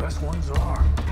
best ones are.